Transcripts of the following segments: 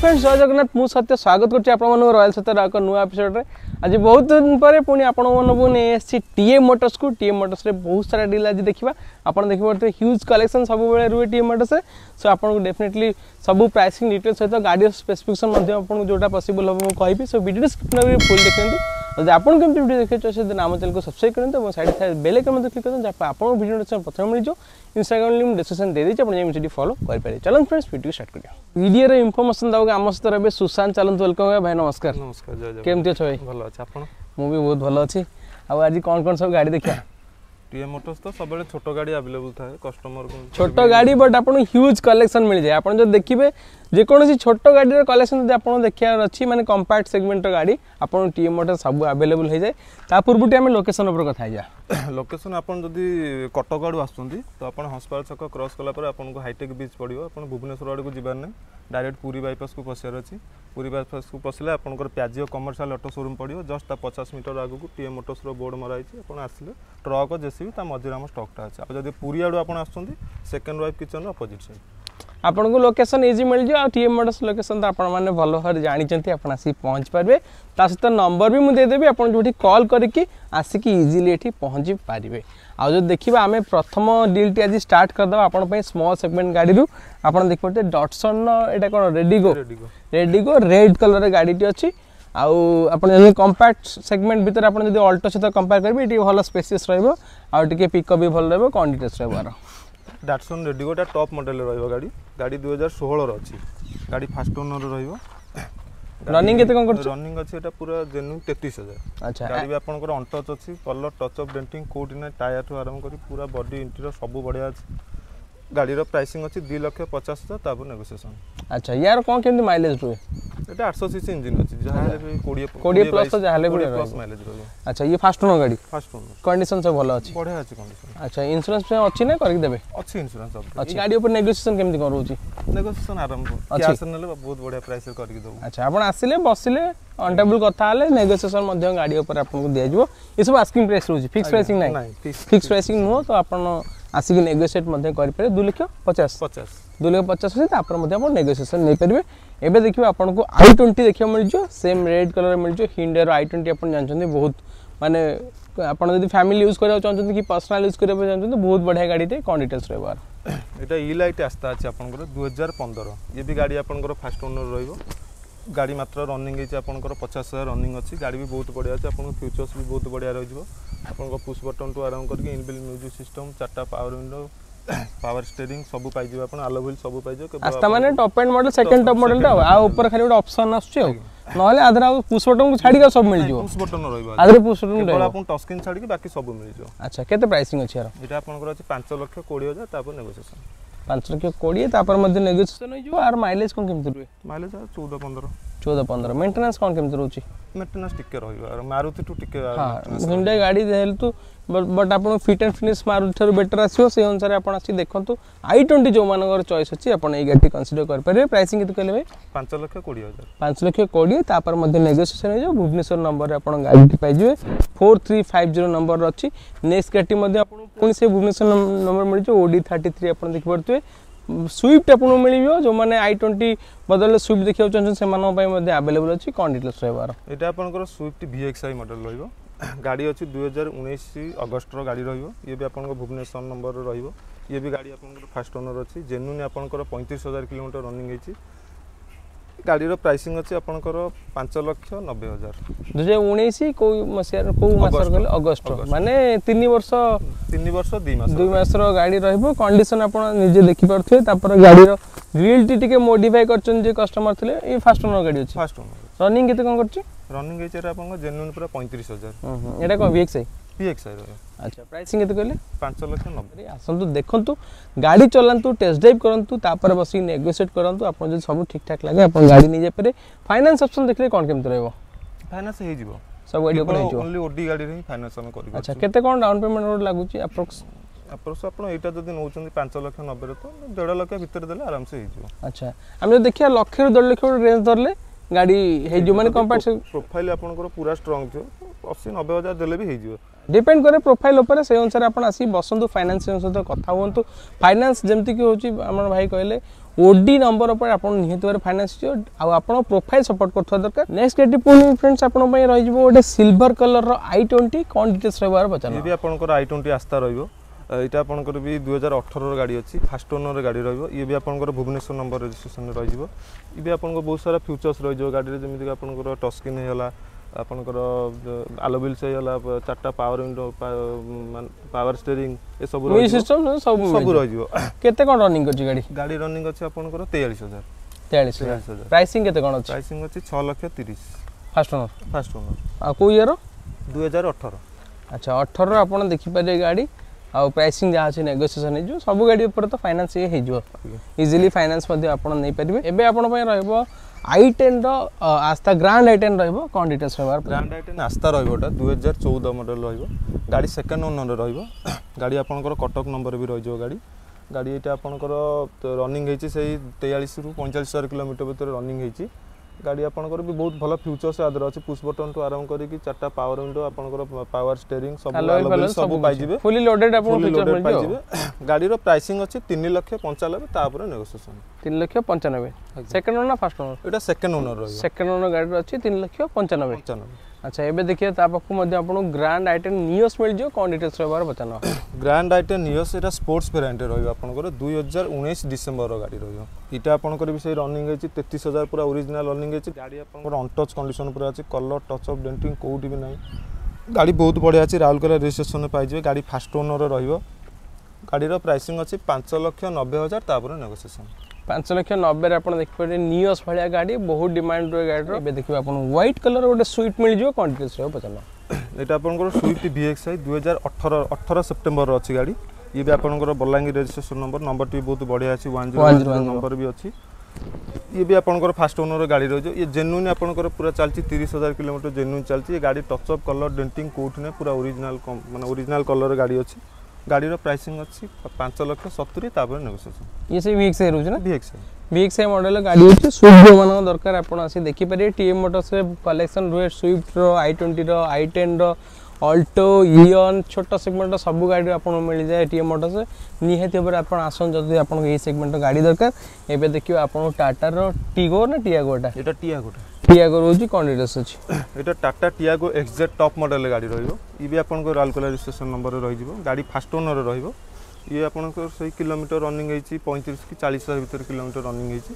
friends जय जगन्नाथ ମୁଁ ସତ୍ୟ ସ୍ୱାଗତ କରୁଛି ଆପଣମାନଙ୍କୁ ରୟାଲ ସତ୍ୟର ଏକ ନୂଆ ଏପିସୋଡ଼ରେ ଆଜି ବହୁତ ଦିନ ପରେ ପୁଣି ଆପଣମାନଙ୍କୁ ନେଇ ଆସିଛି ଟିଏମ୍ ମଟର୍ସକୁ ଟିଏମ୍ ମଟର୍ସରେ ବହୁତ ସାରା ଡିଲ୍ ଆଜି ଦେଖିବା ଆପଣ ଦେଖିପାରୁଥିବେ ହ୍ୟୁଜ୍ କଲେକ୍ସନ୍ ସବୁବେଳେ ରୁହେ ଟିଏମ୍ ମଟର୍ସରେ ସୋ ଆପଣଙ୍କୁ ଡେଫିନେଟଲି ସବୁ ପ୍ରାଇସିଂ ଡିଟେଲ୍ ସହିତ ଗାଡ଼ିର ସ୍ପେସିଫିକେସନ୍ ମଧ୍ୟ ଆପଣଙ୍କୁ ଯେଉଁଟା ପସିବଲ୍ ହେବ ମୁଁ କହିବି ସୋ ଭିଡ଼ିଓ ସ୍କ୍ରିପ୍ଟ ଫୁଲ୍ ଦେଖନ୍ତୁ जदि तो आप देखो से आम चैनल को सब्सक्राइब करते हैं तो सैड सैड बेले के मतलब क्लिक करते हैं तो जहाँ भिडियो डिस्क्रेन प्रथम मिलो इनग्राम लिंक डिस्क्रिप्सन दे दीजिए आप जमीन फलो करें चलो फ्रेंड्स भिडियो स्टार्ट करेंगे वीडियो इनफर्मेशन दबा आम सहित रहेंगे सुशांत चलत वेलकम भाई नमस्कार नमस्कार कमी अच्छा भाई भल अच्छे मुझे भी बहुत भल अच्छी आज कौन कौन सब गाड़ी देखा टीए मोटर्स तो सब छोट गाड़ी अवेलेबल था कस्टमर को छोट गाड़ी बट आपको ह्यूज कलेक्शन मिल जाए आप देखिए যেকোনসি ছোট গাড়ির কলেকশন যদি আপনার দেখার অছি মানে কম্পাক্ট সেগমেন্টর গাড়ি আপনার টিএম মোটর সবু আভেলেবল হয়ে যায় তা পূর্বটি আমি লোকেশন উপরে কথা হইয়া লোকেশন আপনার যদি কটক আড়ু আসছেন তো আপনার হসপাল ছক ক্রস কলাপরে আপনার হাইটেক বিচ পড়ব আপনার ভুবনেশ্বর আড়ু যাবার না ডাইরেক্ট পুরী বাইপাস কু পশিয়ার অছি পুরী বাইপাস কু পশিলে আপনার প্যাজিও কমর্সিয়াল অটো শোরুম পড়ব জস্ট তা পচাশ মিটর আগুক টিএম মোটরসর বোর্ড মরা হয়েছে আপনার আসলে ট্রক জেসিবি তা মঝিরে আমার স্টকটা আছে আর যদি পুরী আড়ু আপনার আসছেন second wife kitchen opposite side ଆପଣଙ୍କୁ ଲୋକେସନ୍ ଇଜି ମିଳିଯିବ ଆଉ ଟି ଏମ୍ ମଡ଼ର୍ସ ଲୋକେସନ୍ ତ ଆପଣମାନେ ଭଲ ଭାବରେ ଜାଣିଛନ୍ତି ଆପଣ ଆସିକି ପହଞ୍ଚି ପାରିବେ ତା ସହିତ ନମ୍ବର ବି ମୁଁ ଦେଇଦେବି ଆପଣ ଯେଉଁଠି କଲ୍ କରିକି ଆସିକି ଇଜିଲି ଏଠି ପହଞ୍ଚି ପାରିବେ ଆଉ ଯଦି ଦେଖିବା ଆମେ ପ୍ରଥମ ଡିଲ୍ଟି ଆଜି ଷ୍ଟାର୍ଟ କରିଦେବା ଆପଣ ପାଇଁ ସ୍ମଲ୍ ସେଗମେଣ୍ଟ ଗାଡ଼ିରୁ ଆପଣ ଦେଖିପାରୁଥିବେ ଡଟସନ୍ର ଏଇଟା କ'ଣ ରେଡ଼ିଗୋ ରେଡ଼ିଗୋ ରେଡ୍ କଲର୍ର ଗାଡ଼ିଟି ଅଛି ଆଉ ଆପଣ ଯଦି କମ୍ପାକ୍ଟ ସେଗମେଣ୍ଟ ଭିତରେ ଆପଣ ଯଦି ଅଲ୍ଟୋ ସହିତ କମ୍ପେୟାର କରିବେ ଟିକେ ଭଲ ସ୍ପେସିୟସ୍ ରହିବ ଆଉ ଟିକେ ପିକଅପ୍ ବି ଭଲ ରହିବ କଣ୍ଡିଟେସ୍ ରହିବ ଡାଟସନ୍ ରେଡ଼ିଓଟା ଟପ୍ ମଡ଼େଲ୍ ରହିବ ଗାଡ଼ି ଗାଡ଼ି ଦୁଇ ହଜାର ଷୋହଳର ଅଛି ଗାଡ଼ି ଫାଷ୍ଟ ଓନର୍ ରହିବ ରନିଂ କେତେ କ'ଣ କରୁଛି ରନିଂ ଅଛି ଏଇଟା ପୁରା ଜେନୁଇନ୍ ତେତିଶ ହଜାର ଆଚ୍ଛା ଗାଡ଼ି ବି ଆପଣଙ୍କର ଅନ୍ ଟଚ୍ ଅଛି କଲର୍ ଟଚ୍ ଅପ୍ ଡେଣ୍ଟିଂ କେଉଁଠି ନାହିଁ ଟାୟାର୍ଠୁ ଆରମ୍ଭ କରି ପୁରା ବଡ଼ି ଇଣ୍ଟିରିୟର୍ ସବୁ ବଢ଼ିଆ ଅଛି ଗାଡ଼ିର ପ୍ରାଇସିଂ ଅଛି ଦୁଇ ଲକ୍ଷ ପଚାଶ ହଜାର ତାପରେ ନେଗୋସିଏସନ୍ ଆଚ୍ଛା ୟାର କ'ଣ କେମିତି ମାଇଲେଜ୍ ରୁହେ ଏଇଟା ଆଠଶହ ସିସି ଇଞ୍ଜିନ୍ ଅଛି ଯାହା ହେଲେ ବି କୋଡ଼ିଏ କୋଡ଼ିଏ ପ୍ଲସ୍ ଯାହା ହେଲେ କୋଡ଼ିଏ ପ୍ଲସ୍ ମାଇଲେଜ୍ ରହିବ ଆଚ୍ଛା ଇଏ ଫାଷ୍ଟ ଓନର୍ ଗାଡ଼ି ଫାଷ୍ଟ ଓନର୍ କଣ୍ଡିସନ୍ ସବୁ ଭଲ ଅଛି ବଢ଼ିଆ ଅଛି କଣ୍ଡିସନ୍ ଆଚ୍ଛା ଇନ୍ସୁରାନ୍ସ ପାଇଁ ଅଛି ନା କରିକି ଦେବେ ଅଛି ଇନ୍ସୁରାନ୍ସ ଅଛି ଗାଡ଼ି ଉପରେ ନେଗୋସିଏସନ୍ କେମିତି କ'ଣ ରହୁଛି ନେଗୋସିଏସନ୍ ଆରମ୍ଭ କ୍ୟାସ୍ ନେଲେ ବହୁତ ବଢ଼ିଆ ପ୍ରାଇସ୍ରେ କରିକି ଦେବୁ ଆଚ୍ଛା ଆପଣ ଆସିଲେ ବସିଲେ ଅନ୍ ଟେବୁଲ୍ କଥା ହେଲେ ନେଗୋସିଏସନ୍ ମଧ୍ୟ ଗାଡ଼ି ଉପରେ ଆପଣଙ୍କୁ ଦିଆଯିବ ଏସବୁ ଆସ୍କିଂ ପ୍ରାଇସ୍ ରହୁଛି ଫିକ୍ସ ପ୍ରାଇସିଂ ନାହିଁ ଫିକ୍ସ ପ୍ରାଇସିଂ ନୁହଁ ତ ଆପଣ ଆସିକି ନେଗୋସିଏଟ୍ ମଧ୍ୟ କରିପାରିବେ ଦୁଇ ଲକ୍ଷ ପଚାଶ ପଚାଶ ଦୁଇ ଲକ୍ଷ ପଚାଶ ଅଛି ତାପରେ ମଧ୍ୟ ଆପଣ ନେଗୋସିଏସନ୍ ନେଇପାରିବେ ଏବେ ଦେଖିବେ ଆପଣଙ୍କୁ ଆଇ ଟ୍ୱେଣ୍ଟି ଦେଖିବାକୁ ମିଳିଯିବ ସେମ୍ ରେଡ୍ କଲର୍ ମିଳିଯିବ ହିଣ୍ଡିଆର ଆଇ ଟ୍ୱେଣ୍ଟି ଆପଣ ଜାଣିଛନ୍ତି ବହୁତ ମାନେ ଆପଣ ଯଦି ଫ୍ୟାମିଲି ୟୁଜ୍ କରିବାକୁ ଚାହୁଁଛନ୍ତି କି ପର୍ସନାଲ୍ ୟୁଜ୍ କରିବାକୁ ଚାହୁଁଛନ୍ତି ବହୁତ ବଢ଼ିଆ ଗାଡ଼ିଟେ କ'ଣ ଡିଟେଲ୍ସ ରହିବ ଏଇଟା ଇ ଲାଇଟ୍ ଆସ୍ତା ଅଛି ଆପଣଙ୍କର ଦୁଇ ହଜାର ପନ୍ଦର ଇଏ ବି ଗାଡ଼ି ଆପଣଙ୍କର ଫାଷ୍ଟ ଓନର୍ ରହିବ ଗାଡ଼ି ମାତ୍ର ରନିଂ ହେଇଛି ଆପଣଙ୍କର ପଚାଶ ହଜାର ରନିଂ ଅଛି ଗାଡ଼ି ବି ବହୁତ ବଢ଼ିଆ ଅଛି ଆପଣଙ୍କ ଫ୍ୟୁଚର୍ସ ବି ବହୁତ ବଢ଼ିଆ ରହିଯିବ ଆପଣଙ୍କ ପୁସ୍ ବଟନ୍ଠୁ ଆରମ୍ଭ କରିକି ଇନବିଲ୍ ମ୍ୟୁଜିକ୍ ସିଷ୍ଟମ୍ ଚାରିଟା ପାୱାର ୱିଣ୍ଡୋ ପାୱାର ଷ୍ଟେରିଂ ସବୁ ପାଇଯିବେ ଆପଣ ଆଲୋ ହ୍ୱିଲ୍ ସବୁ ପାଇଯିବେ ଆସ୍ତା ମାନେ top end model second top ମଡେଲଟା ଆଉ ଆ ଉପରେ ଖାଲି ଗୋଟେ ଅପସନ୍ ଆସୁଛି ଆଉ ନହେଲେ ଆଧରେ ଆଉ ପୁସ୍ ବଟନକୁ ଛାଡ଼ିକି ଆଉ ସବୁ ମିଳିଯିବ ପୁସ୍ ବଟନ ରହିବ ଆଧରେ ପୁସ୍ ବଟନ ରହିବ ଆପଣ ଟଚ୍ ସ୍କ୍ରିନ୍ ଛାଡ଼ିକି ବାକି ସବୁ ମିଳିଯିବ ଆଚ୍ଛା କେତେ ପ୍ରାଇସିଂ ଅଛି ଆର ଏଇଟା ଆପଣଙ୍କର ଅଛି 5 ଲକ୍ଷ 20 ହଜାର ତାପରେ ନେଗୋସିଏସନ୍ 5 ଲକ୍ଷ 20 ତାପରେ ମଧ୍ୟ ନେଗୋସିଏସନ୍ ହେଇଯିବ ଆର ମାଇଲେଜ କ'ଣ କେମିତି ରୁହେ ମାଇଲେଜ 14 15 चौदह पंद्रह मेंटेनेंस कौन कम रोच मेंटेनेंस टिके रहिबार मारुति टू टिके हां हुंडे गाड़ी देहल तू बट आपन fit and finish Maruti thorough better आसीओ से अनुसार आपन आसी देखंतु i20 जो मानगर चॉइस अछि आपन ए गाड़ी कंसीडर कर परे प्राइसिंग कित नंबर गाड़ी पाइजे 4350 नंबर अछि नेक्स्ट गाड़ी मध्ये आपन कोन से भुवनेश्वर नंबर मिलजो ସୁଇଫ୍ଟ ଆପଣଙ୍କୁ ମିଳିବ ଯେଉଁମାନେ ଆଇ ଟ୍ୱେଣ୍ଟି ବଦଳରେ ସୁଇଫ୍ଟ ଦେଖିବାକୁ ଚାହୁଁଛନ୍ତି ସେମାନଙ୍କ ପାଇଁ ମଧ୍ୟ ଆଭେଲେବଲ୍ ଅଛି କ'ଣ ଡିଟେଲ୍ସ ରହିବ ଏଇଟା ଆପଣଙ୍କର ସୁଇଫ୍ଟ ଭିଏକ୍ସଆଇ ମଡ଼େଲ୍ ରହିବ ଗାଡ଼ି ଅଛି ଦୁଇ ହଜାର ଉଣେଇଶ ଅଗଷ୍ଟର ଗାଡ଼ି ରହିବ ଇଏ ବି ଆପଣଙ୍କ ଭୁବନେଶ୍ୱର ନମ୍ବର ରହିବ ଇଏ ବି ଗାଡ଼ି ଆପଣଙ୍କର ଫାଷ୍ଟ ଓନର୍ ଅଛି ଜେନୁନ୍ ଆପଣଙ୍କର ପଇଁତିରିଶ ହଜାର କିଲୋମିଟର ରନିଂ ହେଇଛି ଗାଡ଼ିର ପ୍ରାଇସିଂ ଅଛି ଆପଣଙ୍କର ପାଞ୍ଚ ଲକ୍ଷ ନବେ ହଜାର ଦୁଇ ହଜାର ଉଣେଇଶ କେଉଁ ମସିହାରେ କେଉଁ ମାସରେ କହିଲେ ଅଗଷ୍ଟ ମାନେ ତିନି ବର୍ଷ ତିନି ବର୍ଷ ଦୁଇ ମାସ ଦୁଇ ମାସର ଗାଡ଼ି ରହିବ କଣ୍ଡିସନ ଆପଣ ନିଜେ ଦେଖିପାରୁଥିବେ ତାପରେ ଗାଡ଼ିର ଗ୍ରିଲ୍ଟି ଟିକେ ମୋଡିଫାଇ କରିଛନ୍ତି ଯେ କଷ୍ଟମର ଥିଲେ ଏ ଫାଷ୍ଟ ଓନର ଗାଡ଼ି ଅଛି ଫାଷ୍ଟ ଓନର ରନିଙ୍ଗ କେତେ পিএক্সআই ରହିବ আচ্ছা ପ୍ରାଇସିଂ କେତେ କହିଲେ ପାଞ୍ଚ ଲକ୍ଷ ନବେ ଆସନ୍ତୁ ଦେଖନ୍ତୁ ଗାଡ଼ି ଚଲାନ୍ତୁ ଟେଷ୍ଟ ଡ୍ରାଇଭ୍ କରନ୍ତୁ ତାପରେ ବସିକି ନେଗୋସିଏଟ୍ କରନ୍ତୁ ଆପଣ ଯଦି ସବୁ ଠିକ୍ଠାକ୍ ଲାଗେ ଆପଣ ଗାଡ଼ି ନେଇଯାଇପାରିବେ ଫାଇନାନ୍ସ ଅପସନ୍ ଦେଖିଲେ କ'ଣ କେମିତି ରହିବ ଫାଇନାନ୍ସ ହେଇଯିବ ସବୁ ଗାଡ଼ି ଉପରେ ହେଇଯିବ ଓନ୍ଲି ଓଡି ଗାଡ଼ିରେ ହିଁ ଫାଇନାନ୍ସ ଆମେ କରିବୁ ଆଚ୍ଛା କେତେ କ'ଣ ଡାଉନ୍ ପେମେଣ୍ଟ ଲାଗୁଛି ଆପ୍ରୋକ୍ସ ଆପ୍ରୋକ୍ସ ଆପଣ ଏଇଟା ଯଦି ନେଉଛନ୍ତି ପାଞ୍ଚ ଲକ୍ଷ ନବେରେ ତ ଦେଢ଼ ଲକ୍ଷ ଭିତରେ ଦେଲେ ଆରାମସେ ହେଇଯିବ ଆଚ୍ଛା ଆମେ ଯଦି ଦେଖିବା ଲକ୍ଷରୁ ଦେଢ଼ ଲକ୍ଷ ରେଞ୍ଜ ଧରିଲେ ଗାଡ଼ି ହେଇଯିବ ମାନେ କମ୍ପାର୍ଟ ପ୍ରୋଫାଇଲ୍ ଆପଣଙ୍କର ପୁରା ଷ୍ଟ୍ରଙ୍ଗ ଥିବ ଅଶୀ ନବେ ହଜାର ଦେଲେ ବି ହେଇଯିବ ডিপেন্ড করে প্রোফাইল উপরে সেই অনুসারে আপনার আসি বসন্তু ফাইনান্সিয়াল সহ কথা হুম ফাইনান্স যেমি হচ্ছে আমার ভাই কহিলেন ওডি নম্বর উপরে আপনার নিহত ভাবে ফাইনান্স আপনার প্রোফাইল সপোর্ট করতে দরকার নেক্সট গাড়ি পুনি ফ্রেন্ডস আপনার রয়েছে গোটে সিলভর কলর আই টোয়েন্টি কম ডিটেলস রহবার পচার আপনার আই টোয়েন্টি আস্থা রহব এটা আপনার বি দু হাজার অঠরর গাড়ি অছি ফার্স্ট ওনর গাড়ি রহব ইয়ে বি আপনার ভুবনেশ্বর নম্বর রেজিষ্ট্রেসন রহব ইয়ে আপনার বহু সারা ফিচর্স রয়েছে গাড়ি যেমি আপনার টস্কিন হয়ে গেল আপনার আলোবিলস হয়ে গেল চারটা পাওয়ার উইন্ডো পাওয়ার স্টেরিং এসব সিস্টম সব সব রহব কেতে কোন রনিং করছে গাড়ি গাড়ি রনিং আছে আপনার তেয়াল্লিশ হাজার তেয়াল্লিশ হাজার প্রাইসিং কেতে কোন আছে প্রাইসিং আছে ছ লক্ষ তিরিশ ফার্স্ট ওনর ফার্স্ট ওনর আর কেউ ইয়ার দুই হাজার আচ্ছা অঠর আপনার দেখিপারে গাড়ি ଆଉ ପ୍ରାଇସିଂ ଯାହା ଅଛି ନେଗୋସିଏସନ୍ ହେଇଯିବ ସବୁ ଗାଡ଼ି ଉପରେ ତ ଫାଇନାନ୍ସ ଇଏ ହେଇଯିବ ଇଜିଲି ଫାଇନାନ୍ସ ମଧ୍ୟ ଆପଣ ନେଇପାରିବେ ଏବେ ଆପଣ ପାଇଁ ରହିବ ଆଇ ଟେନ୍ର ଆସ୍ଥା ଗ୍ରାଣ୍ଡ ଆଇ ଟେନ୍ ରହିବ କ'ଣ ଡିଟେଲ୍ସ ରହିବ ଗ୍ରାଣ୍ଡ ଆଇ ଟେନ୍ ଆସ୍ଥା ରହିବ ଏଟା ଦୁଇ ହଜାର ଚଉଦ ମଡ଼େଲ୍ ରହିବ ଗାଡ଼ି ସେକେଣ୍ଡ ଓନର୍ରେ ରହିବ ଗାଡ଼ି ଆପଣଙ୍କର କଟକ ନମ୍ବର ବି ରହିଯିବ ଗାଡ଼ି ଗାଡ଼ି ଏଇଟା ଆପଣଙ୍କର ରନିଂ ହେଇଛି ସେଇ ତେୟାଳିଶରୁ ପଇଁଚାଳିଶ ହଜାର କିଲୋମିଟର ଭିତରେ ରନିଂ ହେଇଛି ଗାଡ଼ି ଆପଣଙ୍କର ବି ବହୁତ ଭଲ ଫ୍ୟୁଚର୍ସ ଆଦର ଅଛି ପୁସ୍ ବଟନ୍ ଠୁ ଆରମ୍ଭ କରିକି ଚାରିଟା ପାୱାର ୱିଣ୍ଡୋ ଆପଣଙ୍କର ପାୱାର ଷ୍ଟେରିଂ ସବୁ ସବୁ ପାଇଯିବେ ଫୁଲି ଲୋଡେଡ୍ ଆପଣ ଫିଚର୍ ପାଇଯିବେ ଗାଡ଼ିର ପ୍ରାଇସିଂ ଅଛି 3 ଲକ୍ଷ 95 ତାପରେ ନେଗୋସିଏସନ୍ 3 ଲକ୍ଷ 95 ସେକେଣ୍ଡ ଓନର୍ ନା ଫାର୍ଷ୍ଟ ଓନର୍ ଏଟା ସେକେଣ୍ଡ ଓନର୍ ରହିବ ସେକେଣ୍ଡ ଓନର୍ ଗାଡ଼ିର ଅଛି 3 ଲକ୍ଷ 95 95 ଆଚ୍ଛା ଏବେ ଦେଖିବା ତା ପାଖକୁ ମଧ୍ୟ ଆପଣଙ୍କୁ ଗ୍ରାଣ୍ଡ ଆଇଟେନ୍ ନିଓସ୍ ମିଳିଯିବ କ'ଣ ଡିଟେଲ୍ସ ରହିବାର ବଚାନ ଗ୍ରାଣ୍ଡ ଆଇଟେନ୍ ନିଓସ୍ ଏଇଟା ସ୍ପୋର୍ଟସ୍ ଭେରାଇଟି ରହିବ ଆପଣଙ୍କର ଦୁଇ ହଜାର ଉଣେଇଶ ଡିସେମ୍ବରର ଗାଡ଼ି ରହିବ ଏଇଟା ଆପଣଙ୍କର ବି ସେଇ ରନିଂ ହେଇଛି ତେତିଶ ହଜାର ପୁରା ଓରିଜିନାଲ୍ ରନିଂ ହେଇଛି ଗାଡ଼ି ଆପଣଙ୍କର ଅନଟଚ୍ କଣ୍ଡିସନ୍ ପୁରା ଅଛି କଲର୍ ଟଚ୍ ଅପ୍ ଡେଣ୍ଟିଂ କେଉଁଠି ବି ନାହିଁ ଗାଡ଼ି ବହୁତ ବଢ଼ିଆ ଅଛି ରାଉରକେଲା ରେଜିଷ୍ଟ୍ରେସନରେ ପାଇଯିବେ ଗାଡ଼ି ଫାଷ୍ଟ ଓନର୍ର ରହିବ ଗାଡ଼ିର ପ୍ରାଇସିଂ ଅଛି ପାଞ୍ଚ ଲକ୍ଷ ନବେ ହଜାର ତାପରେ ନେଗୋସିଏସନ୍ ପାଞ୍ଚ ଲକ୍ଷ ନବେରେ ଆପଣ ଦେଖିପାରିବେ ନିଅସ୍ ଭଳିଆ ଗାଡ଼ି ବହୁତ ଡିମାଣ୍ଡ ରୁହେ ଗାଡ଼ିର ଏବେ ଦେଖିବେ ଆପଣ ହ୍ୱାଇଟ୍ କଲର୍ ଗୋଟେ ସୁଇଟ୍ ମିଳିଯିବ କ୍ୱାଣ୍ଟିଟି ରହିବ ପଚାର ଏଇଟା ଆପଣଙ୍କର ସୁଇଟ୍ ଭିଏକ୍ସ ଆଇ ଦୁଇ ହଜାର ଅଠର ଅଠର ସେପ୍ଟେମ୍ବରର ଅଛି ଗାଡ଼ି ଇଏ ବି ଆପଣଙ୍କର ବଲାଙ୍ଗୀର ରେଜିଷ୍ଟ୍ରେସନ ନମ୍ବର ନମ୍ବରଟି ବି ବହୁତ ବଢ଼ିଆ ଅଛି ୱାନ୍ ଜିରୋ ନମ୍ବର ବି ଅଛି ଇଏ ବି ଆପଣଙ୍କର ଫାଷ୍ଟ ଓନର ଗାଡ଼ି ରହିଯିବ ଇଏ ଜେନ୍ୟୁନ୍ ଆପଣଙ୍କର ପୁରା ଚାଲିଛି ତିରିଶ ହଜାର କିଲୋମିଟର ଜେନ୍ୟୁନ୍ ଚାଲିଛି ଏ ଗାଡ଼ି ଟଚ୍ ଅପ୍ କଲର୍ ଡେଣ୍ଟିଂ କେଉଁଠି ନାହିଁ ପୁରା ଓରିଜିନାଲ୍ ମାନେ ଓରିଜିନାଲ୍ କଲର୍ ଗାଡ଼ି ଅଛି ଗାଡ଼ିର ପ୍ରାଇସିଂ ଅଛି ପାଞ୍ଚ ଲକ୍ଷ ସତୁରି ତାପରେ ନେଗୋସିଏସନ୍ ଇଏ ସେ ଭିଏକ୍ସଆଇ ରହୁଛି ନା ଭିଏକ୍ସଆଇ ভিএক্সআই মডেলর গাড়ি হচ্ছে সুইফট যেমন দরকার আপনার আসি দেখিপারে টিএম মোটরসে কলেকশন রুহে সুইফটর আই টোয়েন্টির আই টেন্র ଅଲ୍ଟୋ ইয়ন ଛୋଟ ସେଗମେଣ୍ଟ ସବୁ ଗାଡ଼ିରେ ଆପଣଙ୍କୁ ମିଳିଯାଏ যায় ଟି মোটরস নিহতি ନିହାତି ଭାବରେ ଆପଣ ଆସନ୍ତୁ ଯଦି ଆପଣଙ୍କୁ ଏଇ ସେଗମେଣ୍ଟର ଗାଡ଼ି ଦରକାର ଏବେ আপনার ଆପଣଙ୍କୁ ଟାଟାର ଟିଗୋ ନା ଟିଆଗୋଟା ଏଇଟା ଟିଆଗୋଟା টিয়াগো রয়েছে কন্ডিডাস আছে এটা Tata Tiago XZ top model গাড়ি রহব ইবি আপনার রাউরকেলা রেজিস্ট্রেসন নম্বরে রহব গাড়ি ফার্স্ট ওনর রহব ইয়ে আপনার সেই কিলোমিটার রনিং হয়েছে পঁয়ত্রিশ কি চাশ হাজার ভিতরে কিলোমিটার রনিং হয়েছে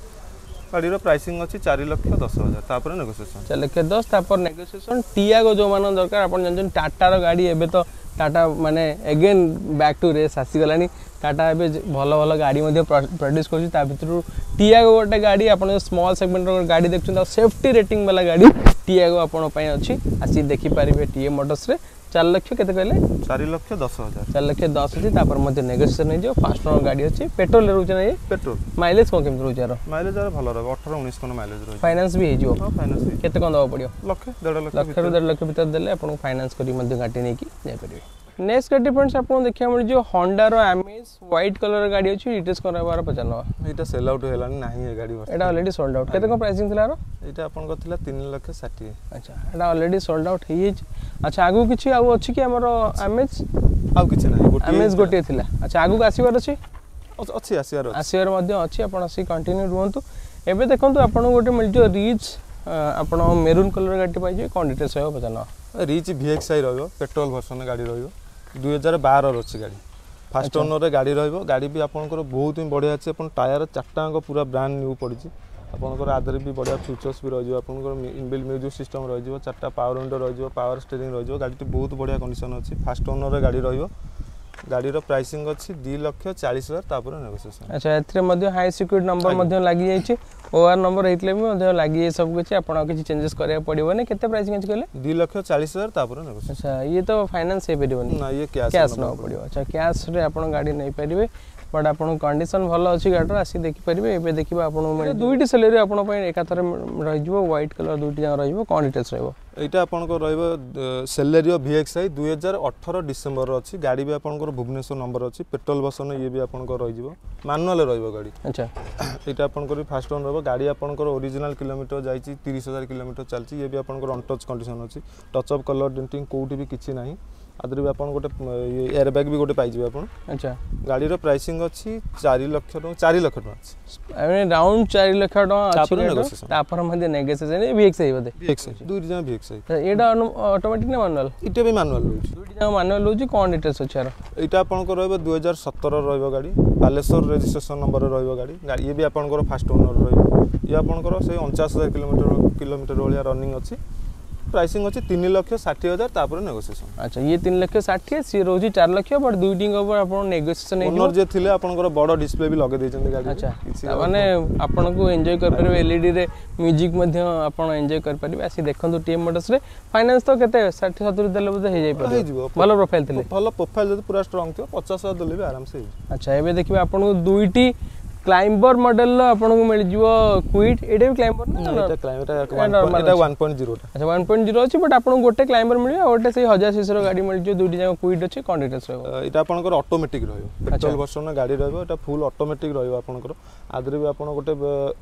গাড়ির প্রাইসিং অছি 4 লক্ষ 10 হাজার তারপরে নেগোসিয়েশন 4 লক্ষ 10 তারপর নেগোসিয়েশন টিয়াগো যে মান দরকার আপন জানছেন টাটার গাড়ি এবে তো টাটা মানে এগেন ব্যাক টু রেস আসিগলানি টাটা এবে ভালো ভালো গাড়ি মধ্যে প্রডিউস করছি তা ভিতরু টিয়াগো গোটে গাড়ি আপন স্মল সেগমেন্টর গাড়ি দেখছেন সেফটি রেটিং বালা গাড়ি টিয়াগো আপন পাই অছি আসি দেখি পারিবে টিএ মোটরস রে চার লক্ষ কে কে চারি লক্ষ দশ হাজার চার লক্ষ দশ অছি তারপর মধ্যে নেগোসিয়েসন হয়ে পাঁচ টাকার গাড়ি অছি পেট্রোল রয়েছে না পেট্রোল মাইলেজ কম কেমন রয়েছে আর মাইলেজ আর ভালো রবে অঠারো উনিশ কোনো মাইলেজ রয়েছে ফাইনান্স বি হয়ে ফাইনান্স কত কম দেওয়া পড়িব লক্ষ দেড় লক্ষ লক্ষ দেড় লক্ষ ভিতরে দেলে আপনার ফাইনান্স করি মধ্যে গাড়ি যাই যাইপারে ନେକ୍ସଟ ଗାଡ଼ି ଫ୍ରେଣ୍ଡସ୍ ଆପଣ ଦେଖିବାକୁ ମିଳିଯିବ ହଣ୍ଡାର ଆମିସ୍ ହ୍ୱାଇଟ୍ କଲର୍ ଗାଡ଼ି ଅଛି ଡିଟେଲ୍ସ କରାଇବାର ପଚାଶ ନେବା ଏଇଟା ସେଲ୍ ଆଉଟ୍ ହେଲାନି ନାହିଁ ଏ ଗାଡ଼ି ଏଇଟା ଅଲରେଡ଼ି ସୋଲ୍ଡ ଆଉଟ୍ କେତେ କ'ଣ ପ୍ରାଇସିଂ ଥିଲା ଏଇଟା ଆପଣଙ୍କର ଥିଲା ତିନି ଲକ୍ଷ ଷାଠିଏ ଆଚ୍ଛା ଏଇଟା ଅଲରେଡ଼ି ସୋଲ୍ଡ ଆଉଟ୍ ହେଇଯାଇଛି ଆଚ୍ଛା ଆଗକୁ କିଛି ଆଉ ଅଛି କି ଆମର ଆମିସ୍ ଆଉ କିଛି ନାହିଁ ଆମିସ୍ ଗୋଟିଏ ଥିଲା ଆଚ୍ଛା ଆଗକୁ ଆସିବାର ଅଛି ଅଛି ଆସିବାର ଆସିବାର ମଧ୍ୟ ଅଛି ଆପଣ ଆସିକି କଣ୍ଟିନ୍ୟୁ ରୁହନ୍ତୁ ଏବେ ଦେଖନ୍ତୁ ଆପଣଙ୍କୁ ଗୋଟେ ମିଳିଯିବ ରିଚ୍ ଆପଣ ମେରୁନ୍ କଲର୍ ଗାଡ଼ିଟି ପାଇଯିବେ କ'ଣ ଡିଟେଲ୍ସ ରହିବ ପଚାଶ ନେବା ରିଚ୍ ଭିଏକ୍ସ ଆଇ ରହିବ ପେଟ୍ରୋଲ ଭର୍ସନ୍ ଗାଡ଼ି ରହିବ ଦୁଇ ହଜାର ବାରର ଅଛି ଗାଡ଼ି ଫାଷ୍ଟ ଓନର୍ରେ ଗାଡ଼ି ରହିବ ଗାଡ଼ି ବି ଆପଣଙ୍କର ବହୁତ ହିଁ ବଢ଼ିଆ ଅଛି ଆପଣ ଟାୟାର ଚାରିଟା ଚାରିଟାଙ୍କ ପୁରା ବ୍ରାଣ୍ଡ ନ୍ୟୁ ପଡ଼ିଛି ଆପଣଙ୍କର ଆଦରେ ବି ବଢ଼ିଆ ଫିଚର୍ସ ବି ରହିଯିବ ଆପଣଙ୍କର ଇନବିଲ୍ ମ୍ୟୁଜିକ୍ ସିଷ୍ଟମ୍ ରହିଯିବ ଚାରିଟା ପାୱାର ୱିଣ୍ଡୋ ରହିଯିବ ପାୱାର ଷ୍ଟେରିଂ ରହିଯିବ ଗାଡ଼ିଟି ବହୁତ ବଢ଼ିଆ କଣ୍ଡିସନ୍ ଅଛି ଫାଷ୍ଟ ଓନର୍ରେ ଗାଡ଼ି ରହିବ ଗାଡ଼ିର ପ୍ରାଇସିଂ ଅଛି ଦୁଇ ଲକ୍ଷ ଚାଳିଶ ହଜାର ତାପରେ ନେଗୋସିଏସନ୍ ଆଚ୍ଛା ଏଥିରେ ମଧ୍ୟ ହାଇ ସିକ୍ୟୁରିଟି ନମ୍ବର ମଧ୍ୟ ଲାଗିଯାଇଛି ওআর নম্বর ହେଇଥିଲେ ବି ମଧ୍ୟ ଲାଗି ଏସବୁ କିଛି ଆପଣ କିଛି ଚେଞ୍ଜେସ୍ କରିବାକୁ ପଡ଼ିବନି କେତେ ପ୍ରାଇସ୍ କେଞ୍ଚ କହିଲେ ଦୁଇ ଲକ୍ଷ ଚାଳିଶ ହଜାର ତାପରେ ଆଚ୍ଛା ଇଏ ତ ଫାଇନାନ୍ସ ହେଇପାରିବନି କ୍ୟାସ୍ ନେବାକୁ ପଡ଼ିବ ଆଚ୍ଛା କ୍ୟାସ୍ରେ ଆପଣ ଗାଡ଼ି ନେଇପାରିବେ ବଟ୍ ଆପଣଙ୍କ କଣ୍ଡିସନ୍ ଭଲ ଅଛି ଗାଡ଼ିର ଆସି ଦେଖିପାରିବେ ଏବେ ଦେଖିବା ଆପଣଙ୍କୁ ଦୁଇଟି ସେଲେରୀ ଆପଣଙ୍କ ପାଇଁ ଏକାଥରେ ରହିଯିବ ହ୍ୱାଇଟ୍ କଲର୍ ଦୁଇଟି ଯାକ ରହିବ କ'ଣ ଡିଟେଲ୍ସ ରହିବ ଏଇଟା ଆପଣଙ୍କର ରହିବ ସେଲେରିଓ ଭିଏକ୍ସ ଆଇ ଦୁଇ ହଜାର ଅଠର ଡିସେମ୍ବର ଅଛି ଗାଡ଼ି ବି ଆପଣଙ୍କର ଭୁବନେଶ୍ୱର ନମ୍ବର ଅଛି ପେଟ୍ରୋଲ ବସନ ଇଏ ବି ଆପଣଙ୍କର ରହିଯିବ ମାନୁଆଲ ରହିବ ଗାଡ଼ି ଆଚ୍ଛା ଏଇଟା ଆପଣଙ୍କର ବି ଫାଷ୍ଟ ଓନ୍ ରହିବ ଗାଡ଼ି ଆପଣଙ୍କର ଓରିଜିନାଲ କିଲୋମିଟର ଯାଇଛି ତିରିଶ ହଜାର କିଲୋମିଟର ଚାଲିଛି ଇଏ ବି ଆପଣଙ୍କର ଅନଟଚ୍ କଣ୍ଡିସନ୍ ଅଛି ଟଚ୍ ଅପ୍ କଲର୍ ଡେଣ୍ଟିଂ କେଉଁଠି ବି କିଛି ନାହିଁ ଆଦରୁ ବି ଆପଣ ଗୋଟେ ଏୟାର ବ୍ୟାଗ୍ ବି ଗୋଟେ ପାଇଯିବେ ଆପଣ ଆଚ୍ଛା ଗାଡ଼ିର ପ୍ରାଇସିଂ ଅଛି ଚାରି ଲକ୍ଷ ଟଙ୍କା ଚାରି ଲକ୍ଷ ଟଙ୍କା ଅଛି ରାଉଣ୍ଡ ଚାରି ଲକ୍ଷ ଟଙ୍କା ତାପରେ ମଧ୍ୟ ନେଗୋସିଏସନ୍ ଭିଏକ୍ସ ଆଇ ବୋଧେ ଭିଏକ୍ସ ଦୁଇଟି ଯାକ ଭିଏକ୍ସ ଆଇ ଏଇଟା ଅଟୋମେଟିକ୍ ନା ମାନୁଆଲ୍ ଏଇଟା ବି ମାନୁଆଲ୍ ରହୁଛି ଦୁଇଟି ଯାକ ମାନୁଆଲ୍ ରହୁଛି କ'ଣ ଡିଟେଲ୍ସ ଅଛି ଆର ଏଇଟା ଆପଣଙ୍କର ରହିବ ଦୁଇ ହଜାର ସତର ରହିବ ଗାଡ଼ି ବାଲେଶ୍ୱର ରେଜିଷ୍ଟ୍ରେସନ୍ ନମ୍ବର ରହିବ ଗାଡ଼ି ଇଏ ବି ଆପଣଙ୍କର ଫାଷ୍ଟ ଓନର୍ ରହିବ ଇଏ ଆପଣଙ୍କର ସେଇ ଅଣଚାଶ ହଜାର କିଲୋମିଟର କିଲୋମିଟର ଭଳିଆ ରନିଂ ଅଛି প্রাইসিং হচ্ছে তিন লক্ষ ষাঠিয়ে হাজার তারপরে নেগোসিয়েসন আচ্ছা ইয়ে তিন লক্ষ ষাঠিয়ে সি রয়েছে চার লক্ষ বট দুইটিঙ্ক উপরে আপনার নেগোসিয়েসন ওনর যে থিলে আপনার বড় ডিসপ্লে বি লগাই দিয়েছেন গাড়ি আচ্ছা মানে আপনাকে এনজয় করিপারিবে এলইডি রে মিউজিক মধ্যে আপনার এনজয় করিপারিবে আসি দেখন্তু টিএম মোটরস রে ফাইনান্স তো কেতে 60 70 দেলে বোধে হয়ে যাই পারে ভালো প্রোফাইল থিলে ভালো প্রোফাইল যদি পুরা স্ট্রং থিও 50 হাজার দেলে বি আরামসে আচ্ছা এবে দেখিবে আপনার দুইটি ক্লাইম্বর মডেল আপনার মিলিযোগ কুইট এটা বি ক্লাইম্বর না এটা 1.0 আচ্ছা 1.0 আছে বাট আপনার গোটে ক্লাইম্বর মিলিব গোটে সেই 1000 সিসির গাড়ি মিলিযোগ দুইটি যাক কুইট আছে কন্ডিটেন্স রহিব এটা আপনার অটোমেটিক রহিব পেট্রোল ভার্সন গাড়ি রহিব এটা ফুল অটোমেটিক রহিব আপনার আদরে বি আপনার গোটে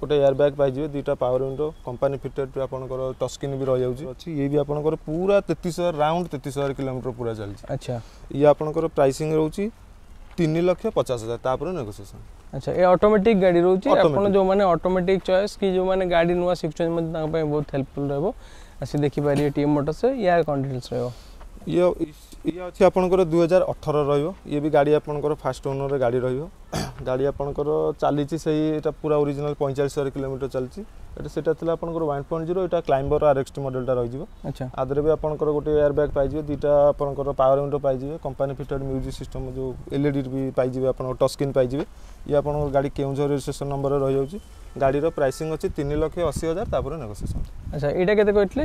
গোটে এয়ার ব্যাগ পাইজিবে দুইটা পাওয়ার উইন্ডো কোম্পানি ফিটেড বি আপনার টস্কিন বি রহি যাচ্ছে আছে ইয়ে বি আপনার পুরা 33000 রাউন্ড 33000 কিলোমিটার পুরা চলছে আচ্ছা ইয়ে আপনার প্রাইসিং রহুছি 3 লক্ষ 50 হাজার তারপরে নেগোসিয়েসন अच्छा ये ऑटोमेटिक गाड़ी रोच जो मैंने ऑटोमेटिक चॉइस कि जो मैंने गाड़ी नुआ शिखुच्च बहुत हेल्पफुल रोज आसी देखिपारे टीएम मोटर्स यार कौन डिटेल्स रोज ଇଏ ଅଛି ଆପଣଙ୍କର ଦୁଇ ହଜାର ଅଠର ରହିବ ଇଏ ବି ଗାଡ଼ି ଆପଣଙ୍କର ଫାଷ୍ଟ ଓନର୍ରେ ଗାଡ଼ି ରହିବ ଗାଡ଼ି ଆପଣଙ୍କର ଚାଲିଛି ସେଇ ଏଇଟା ପୁରା ଓରିଜିନାଲ୍ ପଇଁଚାଳିଶ ହଜାର କିଲୋମିଟର ଚାଲିଛି ଏଇଟା ସେଇଟା ଥିଲା ଆପଣଙ୍କର ୱାନ୍ ପଏଣ୍ଟ ଜିରୋ ଏଇଟା କ୍ଲାଇମ୍ବର ଆର୍ ଏକ୍ସ ମଡ଼େଲଟା ରହିଯିବ ଆଚ୍ଛା ଆଦରେ ବି ଆପଣଙ୍କର ଗୋଟେ ଏୟାର ବ୍ୟାଗ୍ ପାଇଯିବେ ଦୁଇଟା ଆପଣଙ୍କର ପାୱାର ୱିଣ୍ଡୋ ପାଇଯିବେ କମ୍ପାନୀ ଫିଟେଡ୍ ମ୍ୟୁଜିକ୍ ସିଷ୍ଟମ୍ ଯେଉଁ ଏଲ୍ଇଡ଼ି ବି ପାଇଯିବେ ଆପଣଙ୍କର ଟଚ୍ ସ୍କ୍ରିନ୍ ପାଇଯିବେ ଇଏ ଆପଣଙ୍କର ଗାଡ଼ି କେଉଁଝର ରେଜିଷ୍ଟ୍ରେସନ୍ ନମ୍ବରରେ ରହିଯାଉଛି ଗାଡ଼ିର ପ୍ରାଇସିଂ ଅଛି ତିନି ଲକ୍ଷ ଅଶୀ ହଜାର ତାପରେ ନେଗୋସିଏସନ୍ ଆଚ୍ଛା ଏଇଟା କେତେ କହିଥିଲେ